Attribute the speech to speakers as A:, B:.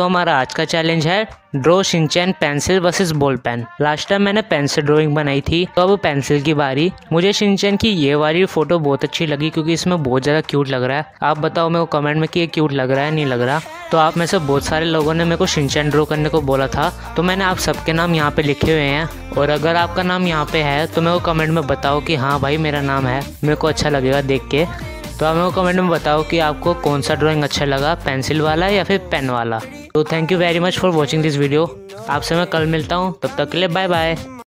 A: दोस्तों हमारा आज का चैलेंज है draw Shinchan pencil versus ball pen last time मैंने पेंसिल ड्राइंग बनाई थी तो अब पेंसिल की बारी. मुझे शिनचैन की ये वाली फ़ोटो बहुत अच्छी लगी क्योंकि इसमें बहुत ज़्यादा क्यूट लग रहा है. आप बताओ मेरे को कमेंट में कि ये क्यूट लग रहा है, नहीं लग रहा? तो आप में से बहुत सारे लोगों ने मेरे को शिनचैन ड्रॉ करने को बोला था. तो मैंने आप सबके नाम यहाँ पे लिखे हुए हैं. और अगर आपका नाम यहाँ पे है तो मेरे को कमेंट में बताओ कि हाँ भाई मेरा नाम है. मेरे को अच्छा लगेगा देख के. तो आप हमें कमेंट में बताओ कि आपको कौन सा ड्राइंग अच्छा लगा पेंसिल वाला या फिर पेन वाला? तो thank you very much for watching this video आपसे मैं कल मिलता हूँ, तब तक के लिए बाय बाय